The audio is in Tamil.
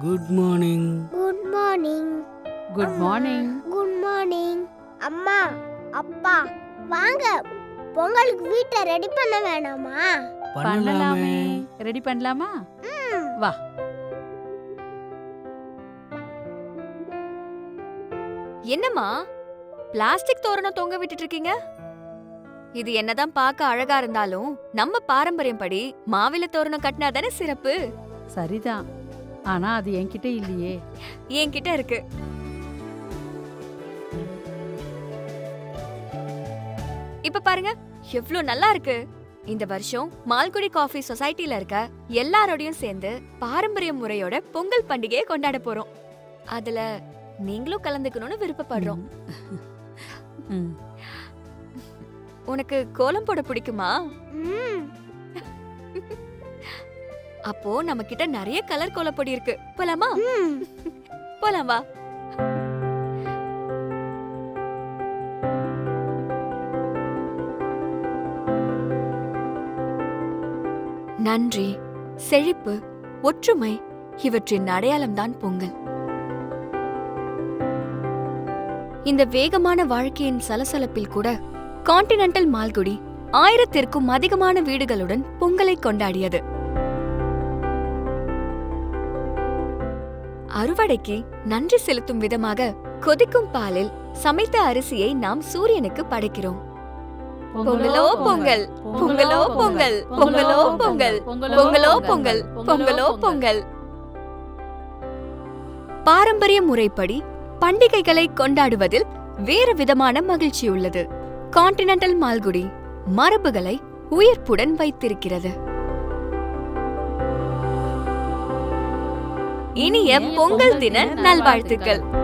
Good morning good morning good morning good morning அம்மா அப்பா வாங்க. பொங்கலுக்கு வீட்டை ரெடி பண்ண வேணாமா? பண்ணலாமே. ரெடி பண்ணலாமா? ம், வா. என்னம்மா? பிளாஸ்டிக் தோரணம் தொங்க விட்டுட்டு இருக்கீங்க? இது என்னதான் பார்க்க அழகா இருந்தாலும் நம்ம பாரம்பரியம் படி மாவில தோரணம் கட்டினா தானே சிறப்பு? சரிதான். ஆனா அது என்கிட்ட இல்லையே. என்கிட்ட இருக்கு. இப்ப பாருங்க எவ்ளோ நல்லா இருக்கு. இந்த வருஷம் மால்குடி காஃபி சொசைட்டில இருக்க எல்லாரோடையும் சேர்ந்து பாரம்பரிய முறையோட பொங்கல் பண்டிகையை கொண்டாட போறோம். அதுல நீங்களும் கலந்துக்கணும்னு விருப்பப்படுறோம். உனக்கு கோலம் போட பிடிக்குமா. அப்போ நம்ம கிட்ட நிறைய கலர் கோலப்பொடி இருக்கு. போலாமா. போலாம் வா. நன்றி செழிப்பு ஒற்றுமை இவற்றின் அடையாளம்தான் பொங்கல். இந்த வேகமான வாழ்க்கையின் சலசலப்பில் கூட கான்டினென்டல் மால்குடி ஆயிரத்திற்கும் அதிகமான வீடுகளுடன் பொங்கலை கொண்டாடியது. அறுவடைக்கு நன்றி செலுத்தும் விதமாக கொதிக்கும் பாலில் சமைத்த அரிசியை நாம் சூரியனுக்கு படைக்கிறோம். பொங்கலோ பொங்கல். பொங்கலோ பொங்கல். பொங்கலோ பொங்கல். பொங்கலோ பொங்கல். பொங்கலோ பொங்கல். பாரம்பரிய முறைப்படி பண்டிகைகளை கொண்டாடுவதில் வேறு விதமான மகிழ்ச்சி உள்ளது கான்டினென்டல் மால்குடி மரபுகளை உயிர்ப்புடன் வைத்திருக்கிறது. இனிய பொங்கல் தின நல்வாழ்த்துக்கள்.